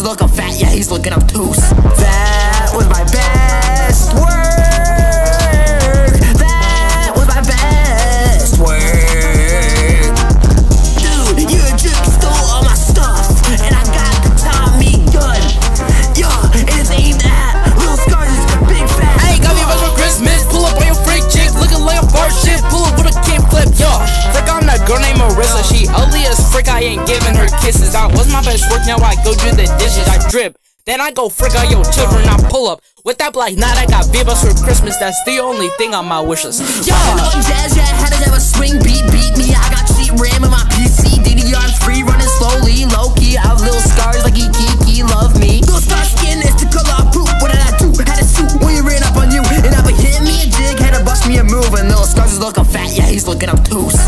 is looking fat, yeah, he's looking obtuse. That was my best work. That was my best work. Dude, you stole all my stuff, and I got the Tommy gun. And it's aimed at big fat. I ain't got me for Christmas. Pull up on your freak looking like a shit. Pull up with a on girl named Marissa, she ugly as frick, I ain't giving kisses. I was my best work, now I go do the dishes. I drip. Then I go frick out your children, I pull up with that black night. I got V-Bucks for Christmas, that's the only thing on my wishes. Yo, no jazz, yeah, had to have a swing beat, beat me. I got cheap RAM in my PC, DDR free, running slowly, low key. I have little scars like Kiki, love me. Little star skin is the color of poop. What did I do? Had a suit when he ran up on you, and I be hitting me a jig, had to bust me a move, and little scars is looking fat, yeah, he's looking obtuse.